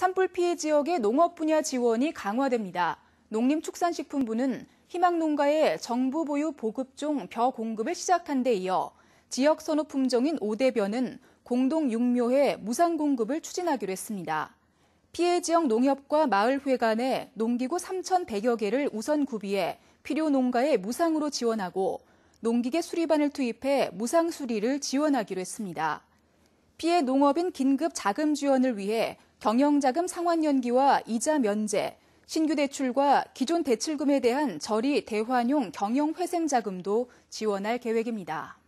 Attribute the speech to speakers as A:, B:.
A: 산불 피해 지역의 농업 분야 지원이 강화됩니다. 농림축산식품부는 희망농가의 정부 보유 보급종 벼 공급을 시작한 데 이어 지역 선호 품종인 오대벼는 공동 육묘회 무상 공급을 추진하기로 했습니다. 피해 지역 농협과 마을회 간에 농기구 3,100여 개를 우선 구비해 필요 농가에 무상으로 지원하고 농기계 수리반을 투입해 무상 수리를 지원하기로 했습니다. 피해 농업인 긴급 자금 지원을 위해 경영자금 상환 연기와 이자 면제, 신규 대출과 기존 대출금에 대한 저리 대환용 경영 회생 자금도 지원할 계획입니다.